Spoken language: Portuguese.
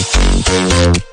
Música